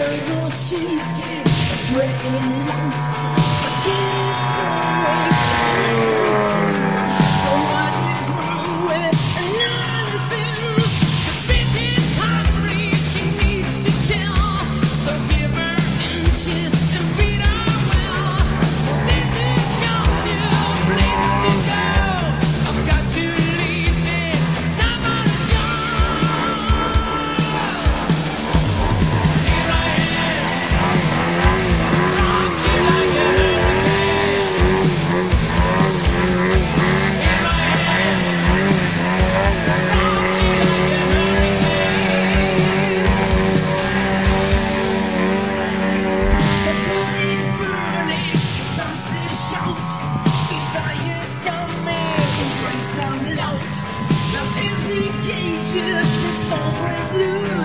very good she can break. we gave you, all new.